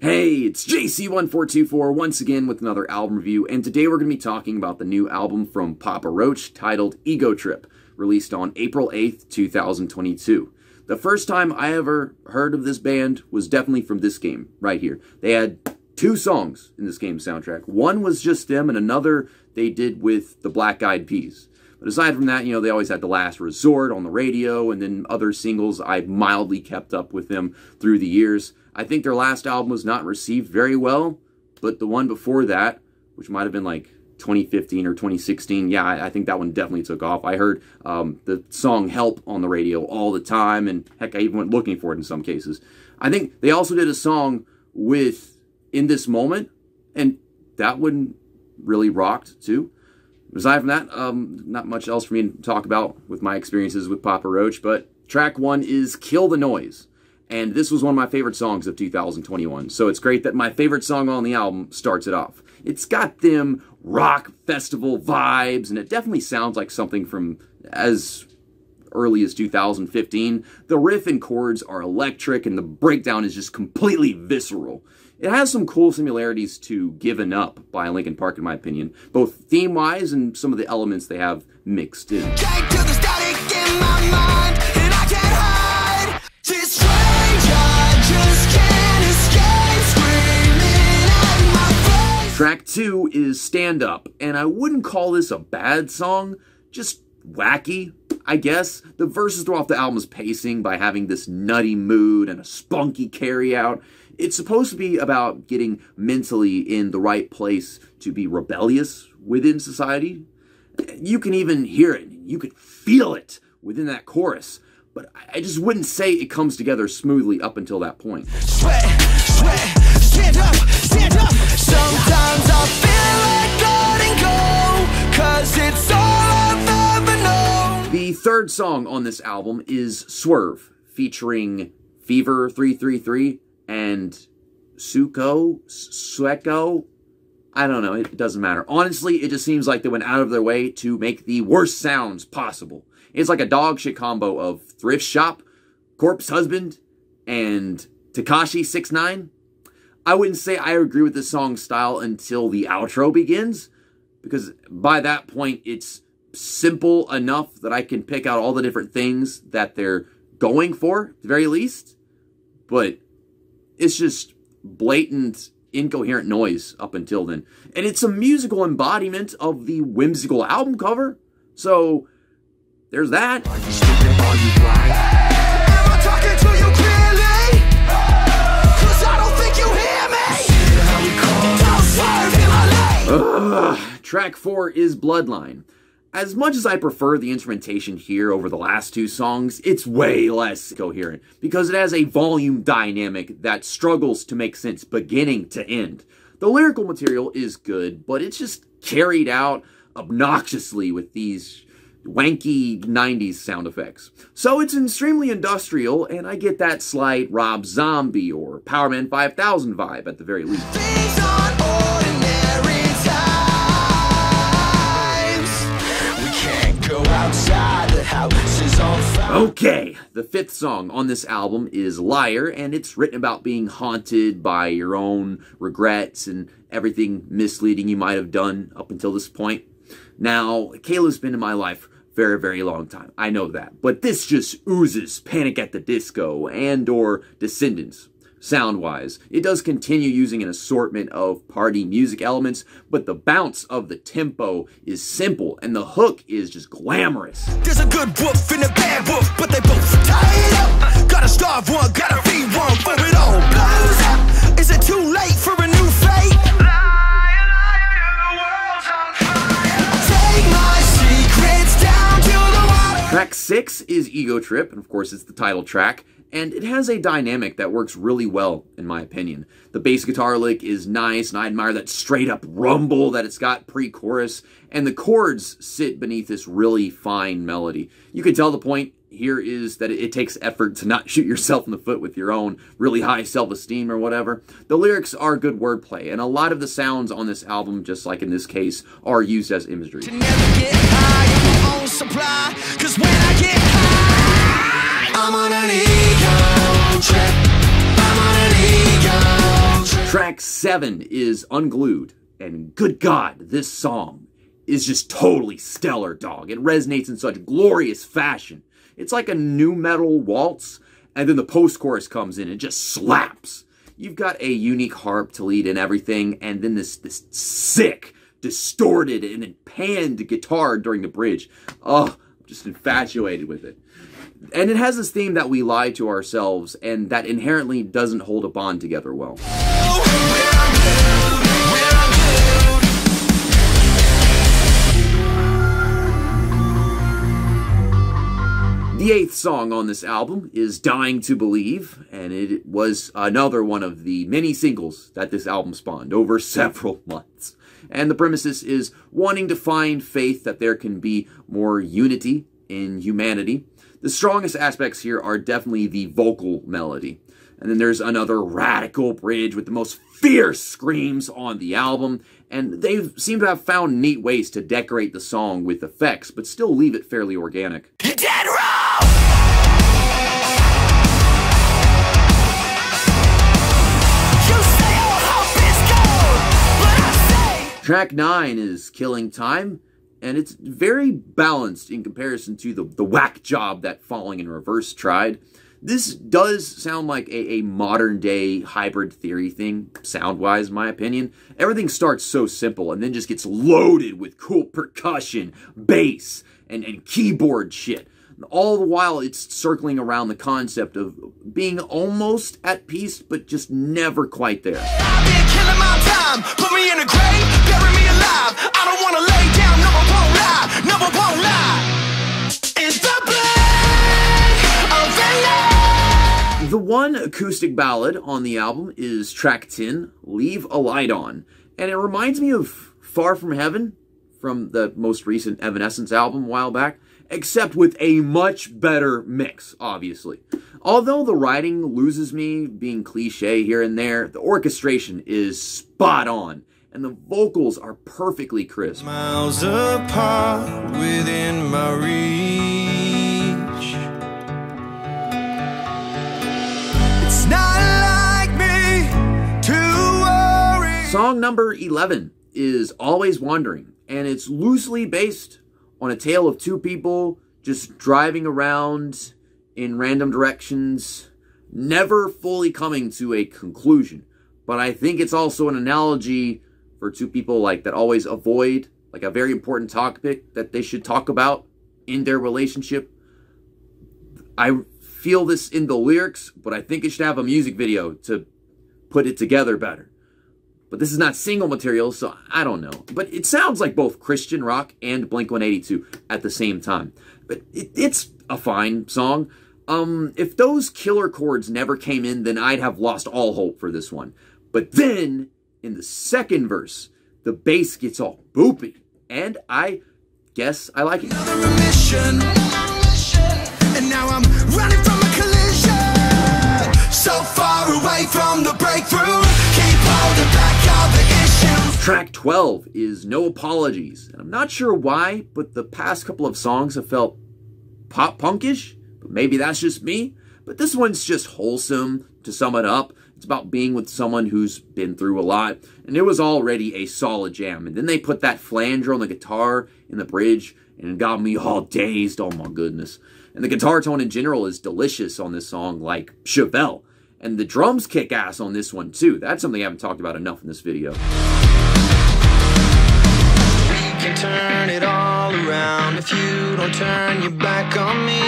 Hey, it's JC1424 once again with another album review, and today we're going to be talking about the new album from Papa Roach titled Ego Trip, released on April 8th, 2022. The first time I ever heard of this band was definitely from this game, right here. They had two songs in this game soundtrack. One was just them, and another they did with the Black Eyed Peas. But aside from that, you know, they always had The Last Resort on the radio, and then other singles I mildly kept up with them through the years. I think their last album was not received very well, but the one before that, which might have been like 2015 or 2016, yeah, I, think that one definitely took off. I heard um, the song Help on the radio all the time, and heck, I even went looking for it in some cases. I think they also did a song with In This Moment, and that one really rocked too. Aside from that, um, not much else for me to talk about with my experiences with Papa Roach, but track one is Kill the Noise and this was one of my favorite songs of 2021. So it's great that my favorite song on the album starts it off. It's got them rock festival vibes, and it definitely sounds like something from as early as 2015. The riff and chords are electric, and the breakdown is just completely visceral. It has some cool similarities to Given Up by Linkin Park, in my opinion, both theme-wise and some of the elements they have mixed in. Track two is Stand Up, and I wouldn't call this a bad song, just wacky, I guess. The verses throw off the album's pacing by having this nutty mood and a spunky carryout. It's supposed to be about getting mentally in the right place to be rebellious within society. You can even hear it, you can feel it within that chorus, but I just wouldn't say it comes together smoothly up until that point. Sweat, sweat, stand up, stand up. Sometimes I feel like letting go, cause it's The third song on this album is Swerve, featuring Fever 333 and Suko, Sueko. I don't know, it doesn't matter. Honestly, it just seems like they went out of their way to make the worst sounds possible. It's like a dog shit combo of Thrift Shop, Corpse Husband, and Tekashi 69. I wouldn't say I agree with the song style until the outro begins, because by that point it's simple enough that I can pick out all the different things that they're going for, at the very least. But it's just blatant, incoherent noise up until then. And it's a musical embodiment of the whimsical album cover. So there's that. Ugh. Track 4 is Bloodline. As much as I prefer the instrumentation here over the last two songs, it's way less coherent because it has a volume dynamic that struggles to make sense beginning to end. The lyrical material is good, but it's just carried out obnoxiously with these wanky 90s sound effects. So it's extremely industrial, and I get that slight Rob Zombie or Powerman 5000 vibe at the very least. Okay, the fifth song on this album is Liar, and it's written about being haunted by your own regrets and everything misleading you might have done up until this point. Now, Kayla's been in my life very, very long time. I know that. But this just oozes Panic at the Disco and or Descendents sound-wise. It does continue using an assortment of party music elements, but the bounce of the tempo is simple and the hook is just glamorous. There's a good wolf and a bad wolf, but they both tied up. Gotta starve one, gotta feed one for it all blows up. 6 is Ego Trip, and of course it's the title track and it has a dynamic that works really well, in my opinion. The bass guitar lick is nice, and I admire that straight up rumble that it's got pre-chorus, and the chords sit beneath this really fine melody. You can tell the point here is that it takes effort to not shoot yourself in the foot with your own really high self-esteem or whatever. The lyrics are good wordplay, and a lot of the sounds on this album, just like in this case, are used as imagery. I'm on an ego trip. I'm on an ego trip. Track 7 is Unglued, and good God, this song is just totally stellar, dog. It resonates in such glorious fashion. It's like a nu metal waltz, and then the post chorus comes in and just slaps. You've got a unique harp to lead in everything, and then this this sick, distorted, and then panned guitar during the bridge. Oh, I'm just infatuated with it. And it has this theme that we lie to ourselves, and that inherently doesn't hold a bond together well. The eighth song on this album is Dying to Believe, and it was another one of the many singles that this album spawned over several months. And the premises is wanting to find faith that there can be more unity in humanity. The strongest aspects here are definitely the vocal melody. And then there's another radical bridge with the most fierce screams on the album, and they seem to have found neat ways to decorate the song with effects, but still leave it fairly organic. Track 9 is Killing Time, and it's very balanced in comparison to the, the whack job that Falling in Reverse tried. This does sound like a, a modern day Hybrid Theory thing, sound wise, my opinion. Everything starts so simple and then just gets loaded with cool percussion, bass, and, and keyboard shit. All the while, it's circling around the concept of being almost at peace, but just never quite there. The one acoustic ballad on the album is track 10, Leave a Light On, and it reminds me of Far From Heaven from the most recent Evanescence album a while back, except with a much better mix, obviously. Although the writing loses me being cliche here and there, the orchestration is spot on, and the vocals are perfectly crisp. Miles apart within my reach. Song number 11 is Always Wandering, and it's loosely based on a tale of two people just driving around in random directions, never fully coming to a conclusion. But I think it's also an analogy for two people like that always avoid like a very important topic that they should talk about in their relationship. I feel this in the lyrics, but I think it should have a music video to put it together better. But this is not single material, so I don't know. But it sounds like both Christian rock and Blink 182 at the same time. But it, it's a fine song. Um, if those killer chords never came in, then I'd have lost all hope for this one. But then, in the second verse, the bass gets all boopy. And I guess I like it. So far away from the breakthrough Track 12 is No Apologies. And I'm not sure why, but the past couple of songs have felt pop punkish. But maybe that's just me. But this one's just wholesome, to sum it up. It's about being with someone who's been through a lot. And it was already a solid jam. And then they put that flanger on the guitar in the bridge, and it got me all dazed. Oh my goodness. And the guitar tone in general is delicious on this song, like Chevelle. And the drums kick ass on this one too. That's something I haven't talked about enough in this video can turn it all around. If you don't turn your back on me,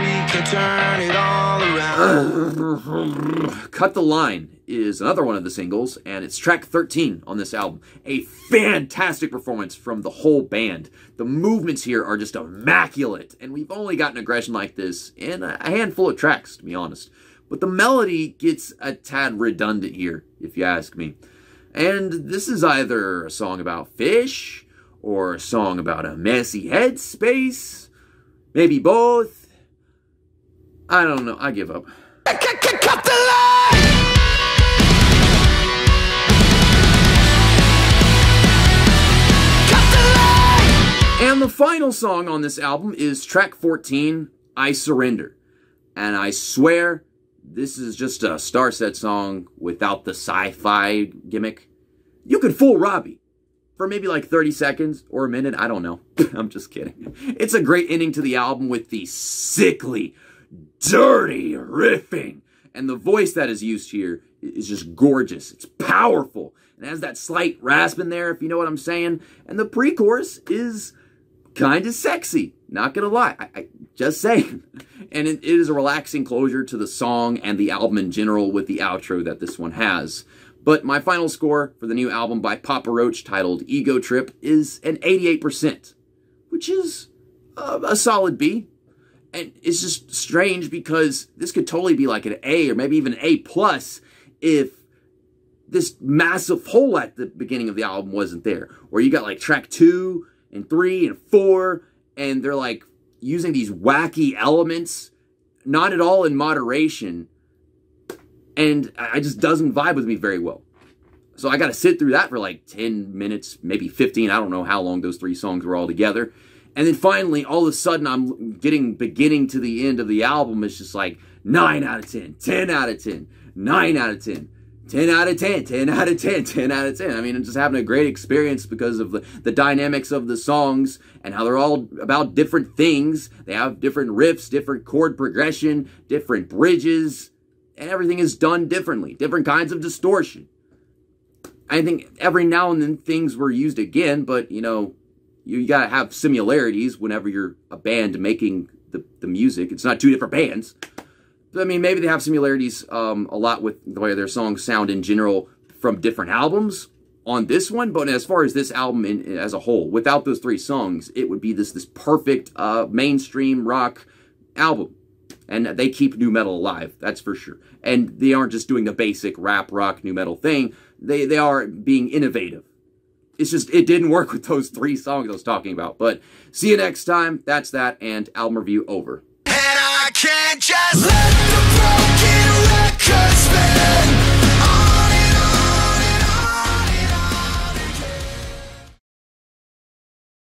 we can turn it all around. Cut the Line is another one of the singles, and it's track 13 on this album. A fantastic performance from the whole band. The movements here are just immaculate, and we've only gotten aggression like this in a handful of tracks, to be honest. But the melody gets a tad redundant here, if you ask me. And this is either a song about fish or a song about a messy headspace. Maybe both. I don't know. I give up. Cut the line! And the final song on this album is track 14, I Surrender. And I swear this is just a Starset song without the sci-fi gimmick. You could fool Robbie for maybe like 30 seconds or a minute. I don't know. I'm just kidding. It's a great ending to the album with the sickly, dirty riffing. And the voice that is used here is just gorgeous. It's powerful. And has that slight rasp in there, if you know what I'm saying. And the pre-chorus is kind of sexy. Not gonna lie. I, I just saying. And it, it is a relaxing closure to the song and the album in general with the outro that this one has. But my final score for the new album by Papa Roach titled Ego Trip is an 88%, which is a, a solid B. And it's just strange because this could totally be like an A or maybe even A plus if this massive hole at the beginning of the album wasn't there. Or you got like track two and three and four, and they're like using these wacky elements, not at all in moderation, and I just doesn't vibe with me very well. So I got to sit through that for like 10 minutes, maybe 15. I don't know how long those three songs were all together. And then finally, all of a sudden, I'm getting beginning to the end of the album. It's just like 9 out of 10, 10 out of 10, 9 out of 10. 10 out of 10, 10 out of 10, 10 out of 10. I mean, I'm just having a great experience because of the, the dynamics of the songs and how they're all about different things. They have different riffs, different chord progression, different bridges, and everything is done differently, different kinds of distortion. I think every now and then things were used again, but you know, you, gotta have similarities whenever you're a band making the, the music. It's not two different bands. I mean, maybe they have similarities um, a lot with the way their songs sound in general from different albums on this one. But as far as this album in, as a whole, without those three songs, it would be this this perfect uh, mainstream rock album and they keep nu metal alive, that's for sure. And they aren't just doing the basic rap rock nu metal thing. They they are being innovative. It's just it didn't work with those three songs I was talking about. But see you next time. That's that and album review over.